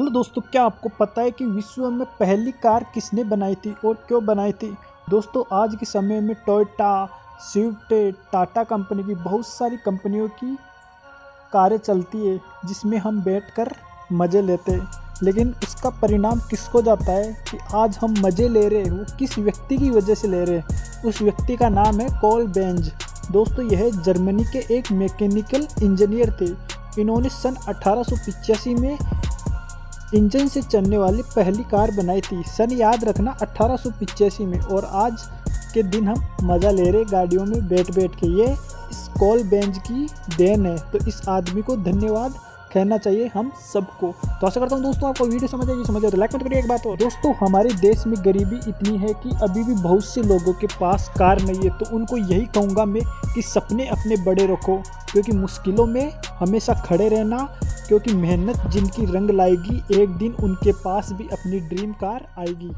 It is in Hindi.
हेलो दोस्तों, क्या आपको पता है कि विश्व में पहली कार किसने बनाई थी और क्यों बनाई थी? दोस्तों, आज के समय में टोयोटा स्विफ्ट टाटा कंपनी की बहुत सारी कंपनियों की कारें चलती है, जिसमें हम बैठकर मज़े लेते हैं। लेकिन उसका परिणाम किसको जाता है कि आज हम मज़े ले रहे हैं? वो किस व्यक्ति की वजह से ले रहे हैं? उस व्यक्ति का नाम है कॉल बेंज दोस्तों, यह जर्मनी के एक मैकेनिकल इंजीनियर थे। इन्होंने सन अठारह सौ पचासी में इंजन से चलने वाली पहली कार बनाई थी। सन याद रखना अट्ठारह में और आज के दिन हम मज़ा ले रहे गाड़ियों में बैठ बैठ के। ये इस कॉल बेंच की देन है तो इस आदमी को धन्यवाद कहना चाहिए हम सबको। तो आशा करता हूँ दोस्तों आपको वीडियो समझ आएगी समझ आए तो लाइक मत करिए एक बात और। दोस्तों, हमारे देश में गरीबी इतनी है कि अभी भी बहुत से लोगों के पास कार नहीं है तो उनको यही कहूँगा मैं कि सपने अपने बड़े रखो, क्योंकि मुश्किलों में हमेशा खड़े रहना क्योंकि मेहनत जिनकी रंग लाएगी एक दिन उनके पास भी अपनी ड्रीम कार आएगी।